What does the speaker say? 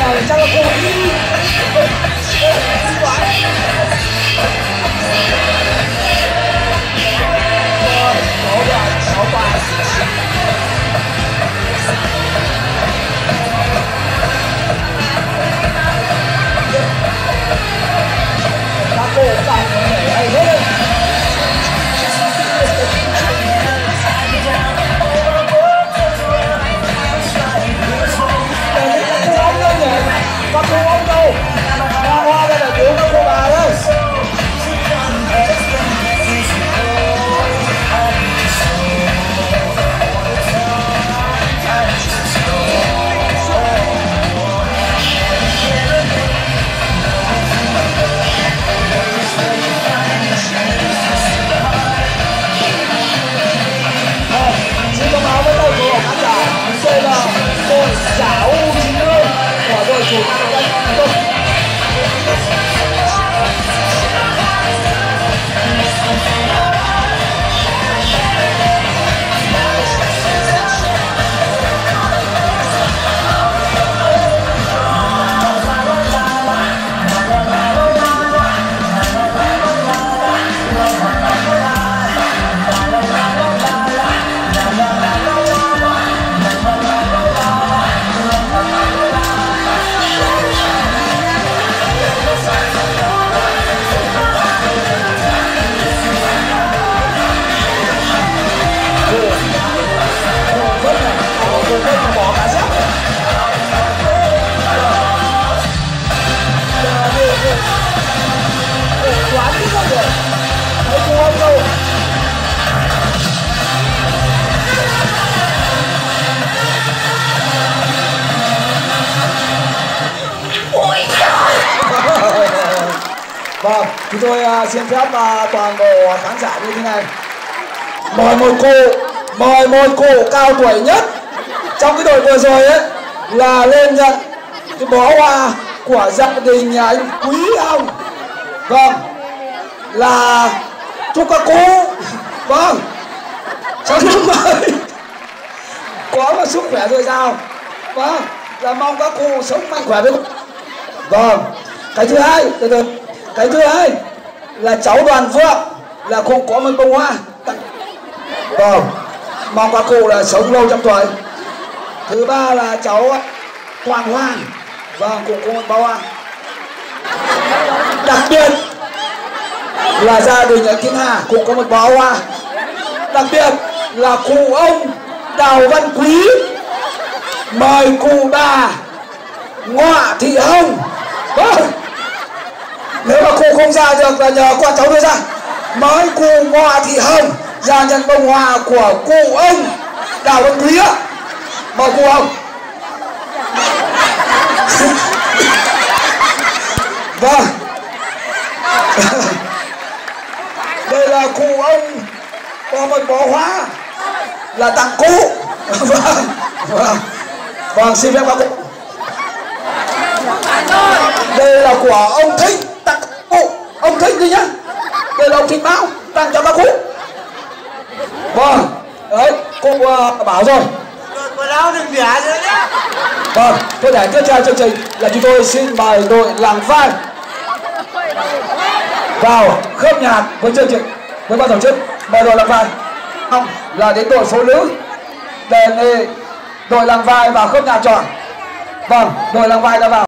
下加个攻 vâng chúng tôi uh, xin phép uh, toàn bộ khán giả như thế này. Mời một cụ mời một cụ cao tuổi nhất. Trong cái đội vừa rồi ấy là lên nhận cái bó hoa của gia đình nhà anh quý ông vâng là chúc các cụ. Vâng cháu năm mới có một sức khỏe dồi dào vâng là mong các cụ sống mạnh khỏe với vâng cái thứ hai từ từ cái thứ hai là cháu đoàn phượng là cũng có một bông hoa. Vâng. Mong các cụ là sống lâu trăm tuổi. Thứ ba là cháu hoàng hoàng. Vâng cũng có một bông hoa. Đặc biệt là gia đình ở Kim Hà cũng có một bó hoa. Đặc biệt là cụ ông Đào Văn Quý mời cụ bà Ngọa Thị Hồng. Vâng không ra được là nhờ con cháu đưa ra. Mời cụ Ngọa Thị Hồng ra nhận bông hoa của cụ ông Đào Văn Quý ạ mời cụ ông. Vâng. Đây là cụ ông có một bó hoa là tặng cụ. Vâng vâng. Vâng xin phép bác cụ. Đây là của ông thịnh thịnh đi nhá. Đây là ông báo tặng cho các cụ vâng đấy cụ uh, bảo rồi. Quần áo đừng đẻ nữa nhá vâng thế để tiếp theo chương trình là chúng tôi xin mời đội làng vai vào khớp nhạc với chương trình với ban tổ chức. Mời đội làng vai không là đến đội số nữ đề nghị đội làng vai vào khớp nhạc tròn. Vâng đội làng vai đã vào